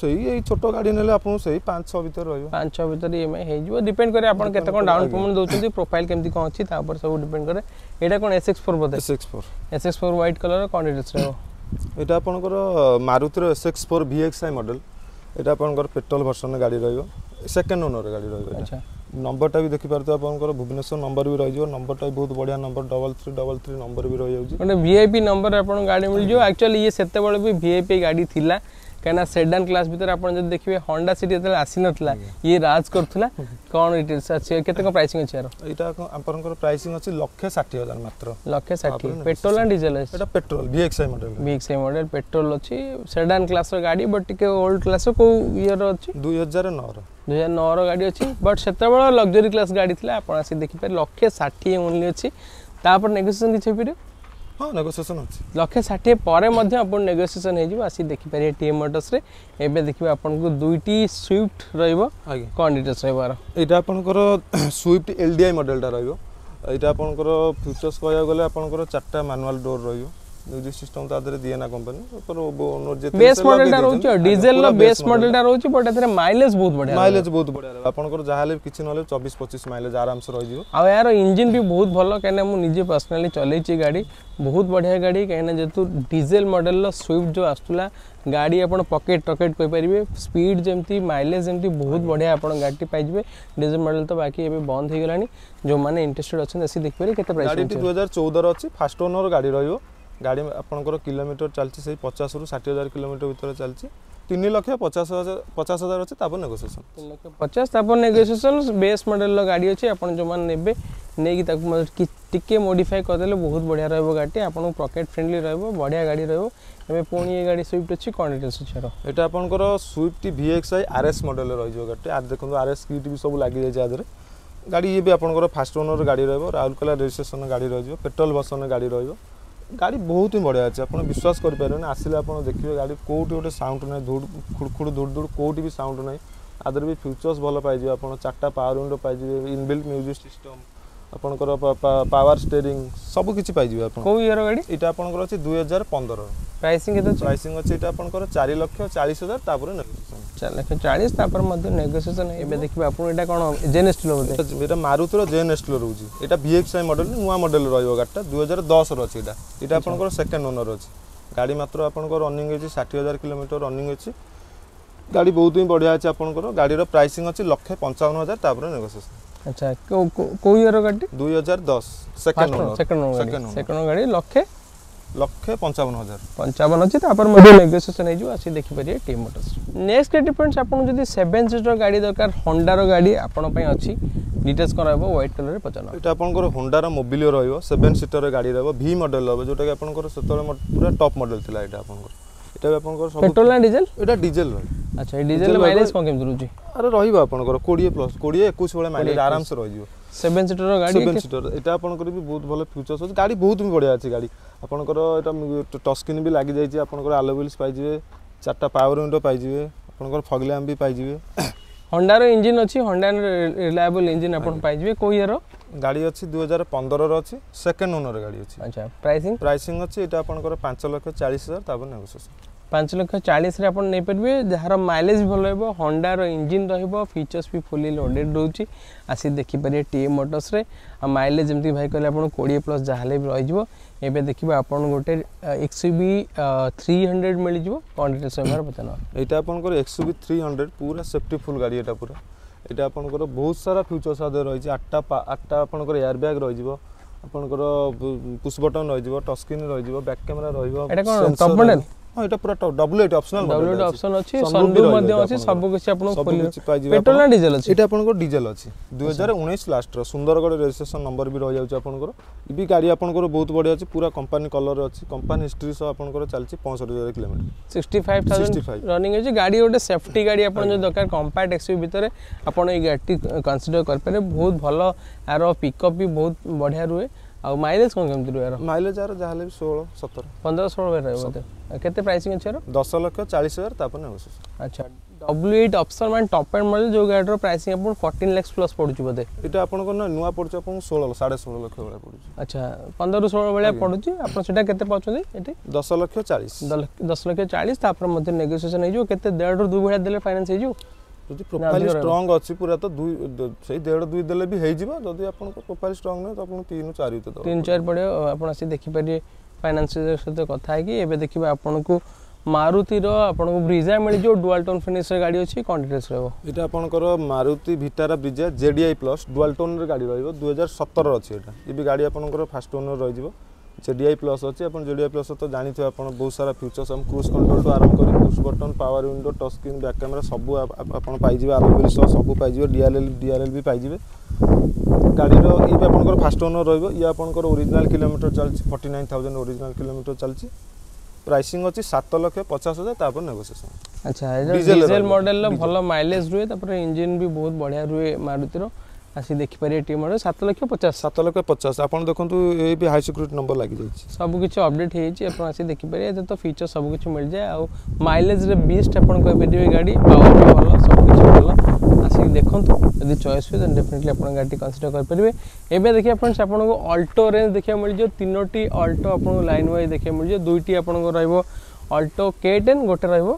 সেই এই ছোট গাড়ি নেলে আপনার সেই পাঁচ ছ ভিতরে রহব পাঁচ ছ ভিতরে ইএমআই হয়েযিব ডিপেন্ড করে আপন কত কোন ডাউন পেমেন্ট দৌঁচ প্রোফাইল কেমতি কোন আছে তা উপর সব ডিপেন্ড করে এটা কোন এসএক্স বদে বোধ এসএক্স হোয়াইট কালার কোন ডিটেলস রে এটা আপনকর মারুতির এসএক্স ফোর ভিএক্সআই মডেল এটা আপনকর পেট্রোল ভার্সন গাড়ি রহব সেকেন্ড ওনার গাড়ি রহব আচ্ছা নম্বরটা ବି ଦେଖିପାରୁଥିବେ ଆପଣଙ୍କର ଭୁବନେଶ୍ୱର ନମ୍ବର ବି ରହିଯିବ ନମ୍ବରଟା ବି ବହୁତ ବଢ଼ିଆ number double three double three number ବି ରହିଯାଉଛି ଗୋଟେ ଭିଆଇପି ନମ୍ବର ଆପଣଙ୍କ ଗାଡ଼ି ମିଳିଯିବ ଆକ୍ଚୁଆଲି ଇଏ ସେତେବେଳେ ବି ଭିଆଇପି ଗାଡ଼ି ଥିଲା କାହିଁକିନା ସେଡାନ୍ କ୍ଲାସ୍ ଭିତରେ ଆପଣ ଯଦି ଦେଖିବେ ହଣ୍ଡା ସିଟି ଯେତେବେଳେ ଆସିନଥିଲା ଇଏ ରାଜ କରୁଥିଲା କ'ଣ ଡିଟେଲ୍ସ ଅଛି କେତେ କ'ଣ ପ୍ରାଇସିଂ ଅଛି ଆର ଏଇଟା ଆପଣଙ୍କର ପ୍ରାଇସିଂ ଅଛି ଲକ୍ଷେ ଷାଠିଏ ହଜାର ମାତ୍ର ଲକ୍ଷେ ଷାଠିଏ ପେଟ୍ରୋଲ ନା ଡିଜେଲ ଅଛି ଏଇଟା petrol VXI model VXI model petrol ଅଛି ସେଡାନ୍ କ୍ଲାସ୍ର ଗାଡ଼ି ବଟ୍ ଟିକେ ଓଲ୍ଡ କ୍ଲାସ୍ର କେଉଁ ଇୟର ଅଛି ଦୁଇ ହଜାର ନଅର ଦୁଇ ହଜାର ନଅର ଗାଡ଼ି ଅଛି ବଟ୍ ସେତେବେଳେ ଲକ୍ଜରୀ କ୍ଲାସ୍ ଗାଡ଼ି ଥିଲା ଆପଣ ଆସି ଦେଖିପାରିବେ ଲକ୍ଷେ ଷାଠିଏ ଓନ୍ଲି ଅଛି ତାପରେ ନେଗୋସିଏସନ୍ କିଛି ହେଇପାରିବ ହଁ ନେଗୋସିଏସନ୍ ଅଛି ଲକ୍ଷେ ଷାଠିଏ ପରେ ମଧ୍ୟ ଆପଣ ନେଗୋସିଏସନ୍ ହେଇଯିବ ଆସି ଦେଖିପାରିବେ ଟିଏମ୍ ମୋଟର୍ସରେ ଏବେ ଦେଖିବେ ଆପଣଙ୍କୁ ଦୁଇଟି ସ୍ୱିଫ୍ଟ ରହିବ ଆଜ୍ଞା କ'ଣ ଡିଟେଲ୍ସ ରହିବ ଏଇଟା ଆପଣଙ୍କର ସ୍ୱିଫ୍ଟ ଏଲ୍ ଡି ଆଇ ମଡ଼େଲ୍ଟା ରହିବ ଏଇଟା ଆପଣଙ୍କର ଫିଚର୍ସ କହିବାକୁ ଗଲେ ଆପଣଙ୍କର ଚାରିଟା ମାନୁଆଲ୍ ଡୋର୍ ରହିବ ମ୍ୟୁଜିକ୍ ସିଷ୍ଟମ୍ ତା ଦେହରେ ଦିଏ ନା କମ୍ପାନୀ ବେସ୍ ମଡେଲଟା ରହୁଛି ଡିଜେଲର ବେସ୍ ମଡେଲଟା ରହୁଛି ବଟ୍ ଏଥିରେ ମାଇଲେଜ ବହୁତ ବଢିଆ ମାଇଲେଜ ବହୁତ ବଢିଆ ଆପଣଙ୍କର ଯାହା ହେଲେ କିଛି ନହେଲେ ଚବିଶ ପଚିଶ ମାଇଲେଜ ଆରାମସେ ରହିଯିବ ଆଉ ଏହାର ଇଞ୍ଜିନ୍ ବି ବହୁତ ଭଲ କାହିଁକିନା ମୁଁ ନିଜେ ପର୍ସନାଲି ଚଲେଇଛି ଗାଡ଼ି ବହୁତ ବଢିଆ ଗାଡ଼ି କାହିଁକିନା ଯେହେତୁ ଡିଜେଲ ମଡେଲର ସ୍ୱିଫ୍ଟ ଯେଉଁ ଆସୁଥିଲା ଗାଡ଼ି ଆପଣ ପକେଟ୍ ଟକେଟ୍ କହିପାରିବେ ସ୍ପିଡ୍ ଯେମିତି ମାଇଲେଜ ଯେମିତି ବହୁତ ବଢ଼ିଆ ଆପଣ ଗାଡ଼ିଟି ପାଇଯିବେ ଡିଜେଲ ମଡେଲ ତ ବାକି ଏବେ ବନ୍ଦ ହେଇଗଲାଣି ଯେଉଁମାନେ ଇଣ୍ଟରେଷ୍ଟେଡ୍ ଅଛନ୍ତି ଆସି ଦେଖିପାରିବେ କେତେ ପ୍ରାଇସ୍ ଗାଡ଼ିଟି ଦୁଇ ହଜାର ଚଉଦର ଅଛି ଫାଷ୍ଟ ଓନର ଗାଡ଼ି ରହିବ ଗାଡ଼ି ଆପଣଙ୍କର କିଲୋମିଟର ଚାଲିଛି ସେଇ ପଚାଶରୁ ଷାଠିଏ ହଜାର କିଲୋମିଟର ଭିତରେ ଚାଲିଛି ତିନି ଲକ୍ଷ ପଚାଶ ହଜାର ପଚାଶ ହଜାର ଅଛି ତାପରେ ନେଗୋସିଏସନ୍ ତିନି ଲକ୍ଷ ପଚାଶ ତାପରେ ନେଗୋସିଏସନ୍ ବେସ୍ ମଡ଼େଲର ଗାଡ଼ି ଅଛି ଆପଣ ଯେଉଁମାନେ ନେବେ ନେଇକି ତାକୁ ଟିକେ ମୋଡ଼ିଫାଏ କରିଦେଲେ ବହୁତ ବଢ଼ିଆ ରହିବ ଗାଡ଼ିଟି ଆପଣଙ୍କୁ ପକେଟ୍ ଫ୍ରେଣ୍ଡଲି ରହିବ ବଢ଼ିଆ ଗାଡ଼ି ରହିବ ଏବେ ପୁଣି ଏ ଗାଡ଼ି ସୁଇଫ୍ଟ ଅଛି କ'ଣ ଡିଟେଲ୍ସ ଅଛି ଏଇଟା ଆପଣଙ୍କର ସୁଇଫ୍ଟ ଭିଏକ୍ସ ଆଇ ଆର୍ଏସ୍ ମଡ଼େଲର ରହିଯିବ ଗାଡ଼ିଟି ଆର୍ ଦେଖନ୍ତୁ ଆର୍ଏସ୍ କିଟ୍ ବି ସବୁ ଲାଗିଯାଇଛି ଆ ଦେହରେ ଗାଡ଼ି ଇଏ ବି ଆପଣଙ୍କର ଫାଷ୍ଟ ଓନର ଗାଡ଼ି ରହିବ ରାଉରକେଲା ରେଜିଷ୍ଟ୍ରେସନ୍ ଗାଡ଼ି ରହିଯିବ ପେଟ୍ରୋଲ ଭର୍ସନ୍ ଗାଡ଼ି ରହିବ ଗାଡ଼ି ବହୁତ ହିଁ ବଢ଼ିଆ ଅଛି ଆପଣ ବିଶ୍ୱାସ କରିପାରିବେନି ଆସିଲେ ଆପଣ ଦେଖିବେ ଗାଡ଼ି କେଉଁଠି ଗୋଟେ ସାଉଣ୍ଡ ନାହିଁ ଧୁଡ଼ ଖୁଡ଼ଖୁଡ଼ ଧୁଡ଼ ଧୁଡ଼ କେଉଁଠି ବି ସାଉଣ୍ଡ ନାହିଁ ଆ ଦେହରେ ବି ଫ୍ୟୁଚର୍ସ ଭଲ ପାଇଯିବେ ଆପଣ ଚାରିଟା ପାୱାର ୱିଣ୍ଡୋ ପାଇଯିବେ ଇନବିଲ୍ଟ ମ୍ୟୁଜିକ୍ ସିଷ୍ଟମ୍ ଆପଣଙ୍କର ପାୱାର ଷ୍ଟେରିଂ ସବୁ କିଛି ପାଇଯିବେ ଆପଣ କେଉଁ ଇୟର ଗାଡ଼ି ଏଇଟା ଆପଣଙ୍କର ଅଛି ଦୁଇ ହଜାର ପନ୍ଦର ପ୍ରାଇସିଂ କେତେ ଅଛି ପ୍ରାଇସିଂ ଅଛି ଏଇଟା ଆପଣଙ୍କର ଚାରି ଲକ୍ଷ ଚାଳିଶ ହଜାର ତାପରେ ନେଗୋସିଏସନ୍ ଚାରି ଲକ୍ଷ ଚାଳିଶ ତାପରେ ମଧ୍ୟ ନେଗୋସିଏସନ୍ ଏବେ ଦେଖିବେ ଆପଣ ଏଇଟା କ'ଣ ଜେନେଷ୍ଟଲ ବୋଧେ ଏଇଟା ମାରୁଥିର ଜେନେଷ୍ଟଲ ରହୁଛି ଏଇଟା ଭିଏକ୍ସଆଇ ମଡେଲ ନୂଆ ମଡେଲ ରହିବ ଗାଡ଼ିଟା ଦୁଇ ହଜାର ଦଶର ଅଛି ଏଇଟା ଏଇଟା ଆପଣଙ୍କର ସେକେଣ୍ଡ ଓନର ଅଛି ଗାଡ଼ି ମାତ୍ର ଆପଣଙ୍କର ରନିଂ ଅଛି ଷାଠିଏ ହଜାର କିଲୋମିଟର ରନିଂ ଅଛି ଗାଡ଼ି ବହୁତ ହିଁ ବଢ଼ିଆ ଅଛି ଆପଣଙ୍କର ଗାଡ଼ିର ପ୍ରାଇସିଂ ଅଛି ଲକ୍ଷେ ପଞ୍ଚାବନ ହଜାର ତାପରେ ନେଗୋସିଏସନ୍ আচ্ছা কেউ ইয়ার গাড়ি দুই হাজার দশ সেকেন্ড সেকেন্ড সেকেন্ড গাড়ি লক্ষে লক্ষে পঞ্চাবন হাজার পঞ্চাবন অছি তারপর মধ্যে নেগোসিয়েসন হয়ে যাব আসি দেখিপারে টিম মোটরস নেক্সট গাড়ি ফ্রেন্ডস আপনার যদি সেভেন সিটর গাড়ি দরকার হন্ডার গাড়ি আপনার অছি ডিটেলস করা হব হোয়াইট কলর পচান এটা আপনার হন্ডার মোবিলিও রহব সেভেন সিটর গাড়ি রহব ভি মডেল রহব যেটা আপনার সেতবে পুরা টপ মডেল লা এটা আপনার এটা ଆପଣଙ୍କର ସବୁ ପେଟ୍ରୋଲ ନା ଡିଜେଲ এটা ଡିଜେଲ ଭାଇ ଆଚ୍ଛା ଏ ଡିଜେଲ ମାଇଲେଜ କ'ଣ କେମିତି ରହୁଛି ଆରେ ରହିବ ଆପଣଙ୍କର କୋଡ଼ିଏ ପ୍ଲସ୍ କୋଡ଼ିଏ ଏକୋଇଶ ଭଳିଆ ମାଇଲେଜ ଆରାମସେ ରହିଯିବ ସେଭେନ୍ ସିଟର ଗାଡ଼ି ସେଭେନ୍ ସିଟର ଏଇଟା ଆପଣଙ୍କର ବି ବହୁତ ଭଲ ଫ୍ୟୁଚର୍ସ ଅଛି ଗାଡ଼ି ବହୁତ ବି ବଢ଼ିଆ ଅଛି ଗାଡ଼ି ଆପଣଙ୍କର ଏଇଟା ଟସ୍କିନ୍ ବି ଲାଗିଯାଇଛି ଆପଣଙ୍କର ଆଲୋବିଲ୍ସ ପାଇଯିବେ ଚାରିଟା ପାୱାର ୱିଣ୍ଡୋ ପାଇଯିବେ ଆପଣଙ୍କର ଫଗ୍ ଲ୍ୟାମ୍ପ ବି ପାଇଯିବେ হন্ডার ইঞ্জিন অছি হন্ডার রিলায়েবল ইঞ্জিন আপন পাই যাবে কো ইয়ার গাড়ি অছি 2015 র অছি সেকেন্ড ওনার গাড়ি অছি আচ্ছা প্রাইসিং প্রাইসিং অছি এটা আপনকৰ 5 লক্ষ 40 হাজার তাবন নেগোসিয়েশন ପାଞ୍ଚ ଲକ୍ଷ ଚାଳିଶରେ ଆପଣ ନେଇପାରିବେ ଯାହାର ମାଇଲେଜ୍ ଭଲ ରହିବ ହଣ୍ଡାର ଇଞ୍ଜିନ୍ ରହିବ ଫିଚର୍ସ ବି ଫୁଲି ଲୋଡ଼େଡ଼୍ ରହୁଛି ଆସି ଦେଖିପାରିବେ ଟି ଏ ମଟର୍ସରେ ଆଉ ମାଇଲେଜ୍ ଯେମିତି ଭାଇ କହିଲେ ଆପଣ କୋଡ଼ିଏ ପ୍ଲସ୍ ଯାହା ହେଲେ ବି ରହିଯିବ ଏବେ ଦେଖିବେ ଆପଣ ଗୋଟେ ଏକ୍ସ ବି ଥ୍ରୀ ହଣ୍ଡ୍ରେଡ଼ ମିଳିଯିବ କ'ଣ ଡିଟେଲ୍ସ ରହିବାର ପଚାର ଏଇଟା ଆପଣଙ୍କର ଏକ୍ସ ବି ଥ୍ରୀ ହଣ୍ଡ୍ରେଡ଼ ପୁରା ସେଫ୍ଟି ଫୁଲ୍ ଗାଡ଼ି ଏଇଟା ପୁରା ଏଇଟା ଆପଣଙ୍କର ବହୁତ ସାରା ଫ୍ୟୁଚର୍ସ ଆଦି ରହିଛି ଆଠଟା ଆଠଟା ଆପଣଙ୍କର ଏୟାର୍ ବ୍ୟାଗ୍ ରହିଯିବ ଆପଣଙ୍କର ପୁସ୍ ବଟନ୍ ରହିଯିବ ଟଚ୍ ସ୍କ୍ରିନ୍ ରହିଯିବ ବ୍ୟାକ୍ କ୍ୟାମେରା ରହିବ ଏଇଟା କ'ଣ ଟପ୍ ମଡ଼େଲ୍ ହଁ ଏଇଟା ପୁରା ଡବ୍ଲ୍ୟୁଏଟି ଅପସନାଲ ଡବ୍ଲ୍ୟୁଏଟି ଅପ୍ସନ୍ ଅଛି ସନରୁଫ ମଧ୍ୟ ଅଛି ସବୁ କିଛି ଆପଣଙ୍କୁ ପେଟ୍ରୋଲ ନା ଡିଜେଲ ଅଛି ଏଇଟା ଆପଣଙ୍କର ଡିଜେଲ ଅଛି ଉଣେଇଶ ଲାଷ୍ଟର ସୁନ୍ଦରଗଡ଼ ରେଜିଷ୍ଟ୍ରେସନ ନମ୍ବର ବି ରହିଯାଉଛି ଆପଣଙ୍କର ବି ଗାଡ଼ି ଆପଣଙ୍କର ବହୁତ ବଢ଼ିଆ ଅଛି ପୁରା କମ୍ପାନୀ କଲର ଅଛି କମ୍ପାନୀ ହିଷ୍ଟ୍ରି ସହ ଆପଣଙ୍କର ଚାଲିଛି ହଜାର କିଲୋମିଟର ସିକ୍ସଟି 65000 ରନିଂ ଅଛି ଗାଡ଼ି ଗୋଟେ ସେଫ୍ଟି ଗାଡ଼ି ଆପଣ ଯଦି ଦରକାର କମ୍ପାକ୍ଟ ଏକ୍ସୟୁ ଭିତରେ ଆପଣ ଏଇ ଗାଡ଼ିଟି କନସିଡର କରିପାରିବେ ବହୁତ ଭଲ ଆର ପିକଅପ୍ ବି ବହୁତ ବଢ଼ିଆ ରୁହେ ଆଉ ମାଇଲେଜ୍ କ'ଣ କେମିତି ରୁହେ ମାଇଲେଜ୍ ଆର ଯାହା ହେଲେ ବି ଷୋହଳ ସତର ପନ୍ଦର ଷୋହଳ ରହିବ ବୋଧେ କେତେ ପ୍ରାଇସିଂ ଅଛି ଦଶ ଲକ୍ଷ ଚାଳିଶ ହଜାର ତାପରେ ନେଉଛି ଆଚ୍ଛା ଡବ୍ଲ୍ୟୁ ଏଇଟ୍ ଅପ୍ସନ୍ ମାନେ ଟପ୍ ଆଣ୍ଡ ମଡ଼େଲ୍ ଯେଉଁ ଗାଡ଼ିର ପ୍ରାଇସିଂ ଆପଣ ଫର୍ଟିନ୍ ଲାକ୍ସ ପ୍ଲସ୍ ପଡ଼ୁଛି ବୋଧେ ଏଇଟା ଆପଣଙ୍କ ନୂଆ ପଡ଼ୁଛି ଆପଣଙ୍କୁ ଷୋହଳ ସାଢ଼େ ଷୋହଳ ଲକ୍ଷ ଭଳିଆ ପଡ଼ୁଛି ଆଚ୍ଛା ପନ୍ଦରରୁ ଷୋହଳ ଭଳିଆ ପଡ଼ୁଛି ଆପଣ ସେଇଟା କେତେ ପାଉଛନ୍ତି ଏଠି ଦଶ ଲକ୍ଷ ଚାଳିଶ ଦଶ ଲକ୍ଷ ଚାଳିଶ ତାପରେ ମଧ୍ୟ ନେଗୋସିଏସନ୍ ହେଇଯିବ କେତେ ଦେଢ଼ରୁ ଦୁଇ ଭଳିଆ ଦେଲେ ଫାଇନାନ୍ସ ହେଇଯିବ ଯଦି ପ୍ରୋଫାଇଲ୍ ଷ୍ଟ୍ରଙ୍ଗ ଅଛି ପୁରା ତ ଦୁଇ ସେଇ ଦେଢ଼ ଦୁଇ ଦେଲେ ବି ହେଇଯିବ ଯଦି ଆପଣଙ୍କ ପ୍ରୋଫାଇଲ୍ ଷ୍ଟ୍ରଙ୍ଗ ନାହିଁ ତ ଆପଣଙ୍କୁ ତିନି ଚାରି ତ ତିନି ଚାରି ପଡ଼ିବ ଆପଣ ଆସି ଦେଖିପାରିବେ ଫାଇନାନ୍ସିଆଲ ସହିତ କଥା ହେଇକି ଏବେ ଦେଖିବେ ଆପଣଙ୍କୁ ମାରୁତିର ଆପଣଙ୍କୁ ବ୍ରିଜା ମିଳିଯିବ ଡୁଆଲ୍ ଟୋନ୍ ଫିନିଶରେ ଗାଡ଼ି ଅଛି କ'ଣ ଡିଟେଲ୍ସ ରହିବ ଏଇଟା ଆପଣଙ୍କର Maruti Vitara Brezza ZDI plus dual ଟୋନ୍ରେ ଗାଡ଼ି ରହିବ ଦୁଇ ହଜାର ସତରର ଅଛି ଏଇଟା ଏବେ ଗାଡ଼ି ଆପଣଙ୍କର ଫାଷ୍ଟ ଓନର୍ ରହିଯିବ ସେ ଡି ଆଇ ପ୍ଲସ୍ ଅଛି ଆପଣ ଯେ ଡି ଆଇ ପ୍ଲସ୍ ତ ଜାଣିଥିବେ ଆପଣ ବହୁତ ସାରା ଫ୍ୟୁଚର୍ସ ଆମ କ୍ରୁଜ୍ କଣ୍ଟ୍ରୋଲ୍ଠୁ ଆରମ୍ଭ କରି push button power window touch screen back camera ସବୁ ଆପଣ ପାଇଯିବେ ଆଲୋବିଲ୍ ସହ ସବୁ ପାଇଯିବେ ଡିଆର୍ଏଲ୍ ଡିଆର୍ଏଲ୍ ବି ପାଇଯିବେ ଗାଡ଼ିର ଇଏ ବି ଆପଣଙ୍କର ଫାଷ୍ଟ ଓନର୍ ରହିବ ଇଏ ଆପଣଙ୍କର ଓରିଜିନାଲ୍ କିଲୋମିଟର ଚାଲିଛି forty nine thousand original kilometre ଚାଲିଛି ପ୍ରାଇସିଂ ଅଛି ସାତ ଲକ୍ଷ ପଚାଶ ହଜାର ତାପରେ ନେଗୋସିଏସନ୍ ଆଚ୍ଛା ଡିଜେଲ ମଡେଲର ଭଲ ମାଇଲେଜ ରୁହେ ତାପରେ ଇଞ୍ଜିନ୍ ବି ବହୁତ ବଢ଼ିଆ ରୁହେ ମାରୁତିର আসি দেখিপারে এটিএম অর্ডার সাত লক্ষ পচাশ সাত লক্ষ পচাশ আপনার দেখুন এই বি হাই সিকুরিটি নম্বর লাগি যাই সব কিছু অপডেট হয়েছে আপনার আসি দেখিপারে এতে তো ফিচর সব কিছু মিল যায় আউ মাইলেজরে বেস্ট আপনার কইপারে গাড়ি পাওয়ার বি ভালো সব কিছু ভালো আসি দেখুন যদি চয়েস হুয়ে দেন ডেফিনেটলি আপনার গাড়িটি কনসিডর করিপারে এবে দেখিয়া ফ্রেন্ডস আপনার অল্টো রেঞ্জ দেখিয়া মিল যাব তিনোটি অল্টো আপনার লাইন ওয়াইজ দেখিয়া মিল যাব দুইটি আপনার রহব অল্টো কে টেন গোটে রহব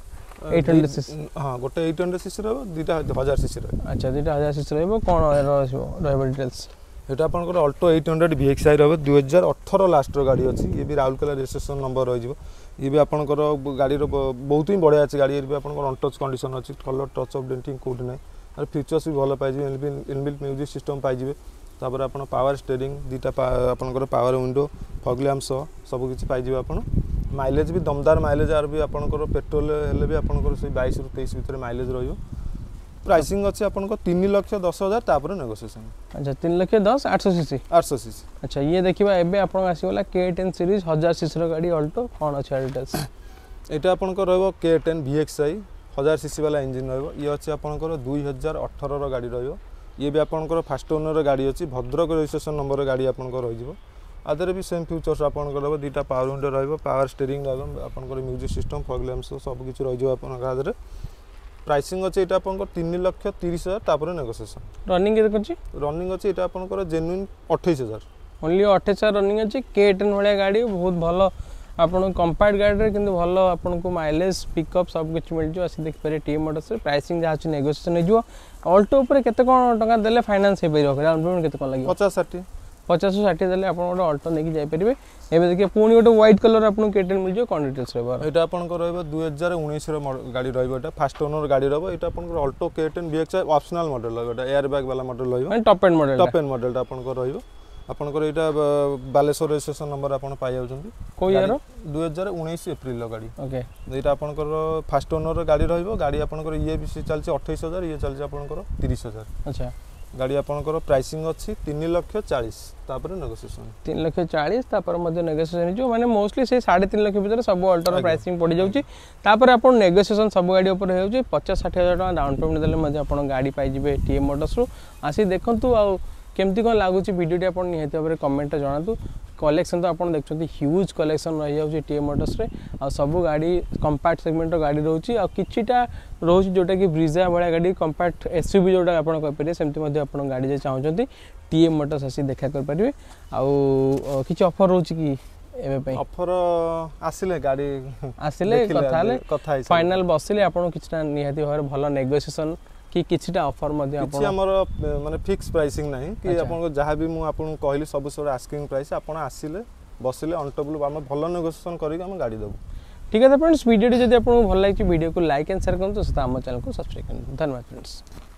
800 সিসি হ্যাঁ ଗୋଟେ 800 সিসি ରହିବ দুইটা 1000 সিসি ରହିବ আচ্ছা দুইটা 1000 সিসি ରହିବ କ'ଣ ରହିବ ରହିବ ଡିଟେଲ୍ସ এটা আপনার অল্টো এইট হন্ড্রেড ভিএক্সআই রহবে দুই হাজার অঠর লাস্টর গাড়ি অছি ইয়ে বি রাউরকেলা রেজিষ্ট্রেসন নম্বর রয়েছে ইয়ে বি আপনার গাড়ির বহুত হি বড়িয়া আছে গাড়ি বি আপনার অনটচ কন্ডিশন অছি কলর টচ অফ ডেন্টিং কোটি নাই আর ফিচর্স বি ভালো পাইবে ইনবিল্ট মিউজিক সিস্টম পাইবে ତାପରେ ଆପଣ ପାୱାର ଷ୍ଟେରିଂ ଦୁଇଟା ଆପଣଙ୍କର ପାୱାର ୱିଣ୍ଡୋ ଫଗ୍ଲ୍ୟାମ୍ପ ସହ ସବୁକିଛି ପାଇଯିବେ ଆପଣ ମାଇଲେଜ୍ ବି ଦମଦାର ମାଇଲେଜ୍ ଆର ବି ଆପଣଙ୍କର ପେଟ୍ରୋଲ ହେଲେ ବି ଆପଣଙ୍କର ସେଇ ବାଇଶରୁ ତେଇଶ ଭିତରେ ମାଇଲେଜ୍ ରହିବ ପ୍ରାଇସିଂ ଅଛି ଆପଣଙ୍କ ତିନି ଲକ୍ଷ ଦଶ ହଜାର ତାପରେ ନେଗୋସିଏସନ୍ ଆଚ୍ଛା ତିନି ଲକ୍ଷ ଦଶ ଆଠଶହ ସିସି ଆଠଶହ ସିସି ଆଚ୍ଛା ଇଏ ଦେଖିବା ଏବେ ଆପଣଙ୍କ ଆସିଗଲା କେ ଟେନ୍ ସିରିଜ୍ ହଜାର ସିସିର ଗାଡ଼ି ଅଲ୍ଟୋ କ'ଣ ଅଛି ଆଡ଼ିଟାସ୍ ଏଇଟା ଆପଣଙ୍କ ରହିବ କେ ଟେନ୍ ଭିଏକ୍ସ ଆଇ ହଜାର ସିସି ବାଲା ଇଞ୍ଜିନ୍ ରହିବ ଇଏ ଅଛି ଆପଣଙ୍କର ଦୁଇ ହଜାର ଅଠରର ଗାଡ଼ି ରହିବ ଇଏ ବି ଆପଣଙ୍କର ଫାଷ୍ଟ ଓନର ଗାଡ଼ି ଅଛି ଭଦ୍ରକ ରେଜିଷ୍ଟ୍ରେସନ ନମ୍ବର ଗାଡ଼ି ଆପଣଙ୍କର ରହିଯିବ ଆ ଦେହରେ ବି ସେମ୍ ଫିଚର୍ସ ଆପଣଙ୍କର ରହିବ ଦୁଇଟା ପାୱାର ୱିଣ୍ଡୋ ରହିବ ପାୱାର ଷ୍ଟିରିଂ ରହିବ ଆପଣଙ୍କର ମ୍ୟୁଜିକ୍ ସିଷ୍ଟମ୍ ଫଗ୍ ଲ୍ୟାମ୍ପ ସବୁ କିଛି ରହିଯିବ ଆପଣଙ୍କ ଆ ଦେହରେ ପ୍ରାଇସିଂ ଅଛି ଏଇଟା ଆପଣଙ୍କର ତିନି ଲକ୍ଷ ତିରିଶ ହଜାର ତାପରେ ନେଗୋସିଏସନ୍ ରନିଂ କେତେ କରୁଛି ରନିଂ ଅଛି ଏଇଟା ଆପଣଙ୍କର ଜେନ୍ୟୁନ୍ ଅଠେଇଶ ହଜାର ଓନ୍ଲି ଅଠେଇଶ ହଜାର ରନିଂ ଅଛି କେ ଟେନ୍ ଭଳିଆ ଗାଡ଼ି ବହୁତ ଭଲ ଆପଣ କମ୍ପାକ୍ଟ ଗାଡ଼ିରେ କିନ୍ତୁ ଭଲ ଆପଣଙ୍କୁ ମାଇଲେଜ୍ ପିକଅପ୍ ସବୁକିଛି ମିଳିଯିବ ଆସି ଦେଖିପାରିବେ ଟି ମଟର୍ସରେ ପ୍ରାଇସିଂ ଯାହା ଅଛି ନେଗୋସିଏସନ୍ ହେଇଯିବ ଅଲ୍ଟୋ ଉପରେ କେତେ କ'ଣ ଟଙ୍କା ଦେଲେ ଫାଇନାନ୍ସ ହେଇପାରିବ ଡାଉନ୍ ପେମେଣ୍ଟ କେତେ କ'ଣ ଲାଗିବ ପଚାଶ ଷାଠିଏ ପଚାଶ ଷାଠିଏ ଦେଲେ ଆପଣ ଗୋଟେ ଅଲ୍ଟୋ ନେଇକି ଯାଇପାରିବେ ଏବେ ଦେଖିବେ ପୁଣି ଗୋଟେ ହ୍ୱାଇଟ୍ କଲର୍ ଆପଣଙ୍କୁ କେଟେନ୍ ମିଳିଯିବ କ'ଣ ଡିଟେଲ୍ସ ରହିବ ଏଇଟା ଆପଣଙ୍କର ରହିବ ଦୁଇ ହଜାର ଉଣେଇଶର ଗାଡ଼ି ରହିବ ଏଇଟା ଫାଷ୍ଟ ଓନର ଗାଡ଼ି ରହିବ ଏଇଟା ଆପଣଙ୍କର Alto K ten V X optional model ରହିବ ଏଇଟା ଏୟାର ବ୍ୟାଗ୍ ବାଲା ମଡ଼େଲ୍ ରହିବ top end model top end ମଡ଼େଲ୍ଟା ଆପଣଙ୍କର ରହିବ ଆପଣଙ୍କର ଏଇଟା ବାଲେଶ୍ୱର ରେଜିଷ୍ଟ୍ରେସନ ନମ୍ବର ଆପଣ ପାଇଯାଉଛନ୍ତି କୋଉ ଇୟର ଦୁଇ ହଜାର ଉଣେଇଶ ଏପ୍ରିଲର ଗାଡ଼ି ଏଇଟା ଆପଣଙ୍କର ଫାଷ୍ଟ ଓନର ଗାଡ଼ି ରହିବ ଗାଡ଼ି ଆପଣଙ୍କର ଇଏ ବି ସିଏ ଚାଲିଛି ଅଠେଇଶ ହଜାର ଇଏ ଚାଲିଛି ଆପଣଙ୍କର ତିରିଶ ହଜାର ଆଚ୍ଛା ଗାଡ଼ି ଆପଣଙ୍କର ପ୍ରାଇସିଂ ଅଛି ତିନି ଲକ୍ଷ ଚାଳିଶ ତାପରେ ନେଗୋସିଏସନ ତିନି ଲକ୍ଷ ଚାଳିଶ ତାପରେ ମଧ୍ୟ ନେଗୋସିଏସନ ହେଇଯିବ ମାନେ ମୋଷ୍ଟଲି ସେ ସାଢ଼େ ତିନି ଲକ୍ଷ ଭିତରେ ସବୁ ଅଲ୍ଟର ପ୍ରାଇସିଂ ପଡ଼ିଯାଉଛି ତାପରେ ଆପଣ ନେଗୋସିଏସନ ସବୁ ଗାଡ଼ି ଉପରେ ହେଉଛି ପଚାଶ ଷାଠିଏ ହଜାର ଟଙ୍କା ଡାଉନ ପେମେଣ୍ଟ ଦେଲେ ମଧ୍ୟ ଆପଣ ଗାଡ଼ି ପାଇଯିବେ ଟିଏମ୍ ମଟର୍ସରୁ ଆସି ଦେଖନ୍ତୁ ଆଉ କେମିତି କ'ଣ ଲାଗୁଛି ଭିଡ଼ିଓଟି ଆପଣ ନିହାତି ଭାବରେ କମେଣ୍ଟରେ ଜଣାନ୍ତୁ କଲେକ୍ସନ୍ ତ ଆପଣ ଦେଖୁଛନ୍ତି ହ୍ୟୁଜ୍ କଲେକ୍ସନ୍ ରହିଯାଉଛି ଟି ଏମ୍ ମଟର୍ସରେ ଆଉ ସବୁ ଗାଡ଼ି କମ୍ପାକ୍ଟ ସେଗମେଣ୍ଟର ଗାଡ଼ି ରହୁଛି ଆଉ କିଛିଟା ରହୁଛି ଯେଉଁଟାକି ବ୍ରିଜା ଭଳିଆ ଗାଡ଼ି କମ୍ପାକ୍ଟ ଏସ୍ ୟୁ ବି ଯେଉଁଟା ଆପଣ କହିପାରିବେ ସେମିତି ମଧ୍ୟ ଆପଣ ଗାଡ଼ି ଯେ ଚାହୁଁଛନ୍ତି ଟି ଏମ୍ ମଟର୍ସ ଆସି ଦେଖା କରିପାରିବେ ଆଉ କିଛି ଅଫର୍ ରହୁଛି କି ଏବେ ପାଇଁ ଅଫର ଆସିଲେ ଗାଡ଼ି ଆସିଲେ କଥା ହେଲେ କଥା ଫାଇନାଲ୍ ବସିଲେ ଆପଣ କିଛିଟା ନିହାତି ଭାବରେ ଭଲ ନେଗୋସିଏସନ୍ କି କିଛିଟା ଅଫର୍ ମଧ୍ୟ କିଛି ଆମର ମାନେ ଫିକ୍ସ ପ୍ରାଇସିଂ ନାହିଁ କି ଆପଣଙ୍କ ଯାହା ବି ମୁଁ ଆପଣଙ୍କୁ କହିଲି ସବୁ ସବୁ ଆସ୍କିଂ ପ୍ରାଇସ୍ ଆପଣ ଆସିଲେ ବସିଲେ ଅନଟେବୁଲ୍ ଆମେ ଭଲ ନେଗୋସିଏସନ୍ କରିକି ଆମେ ଗାଡ଼ି ଦେବୁ ঠিক আছে ফ্রেন্ডস ভিডিওটি যদি আপনার ভালো লাগছে ভিডিওকে লাইক এন্ড শেয়ার করুন তো সাথে আমার চ্যানেলকে সাবস্ক্রাইব করুন ধন্যবাদ ফ্রেন্ডস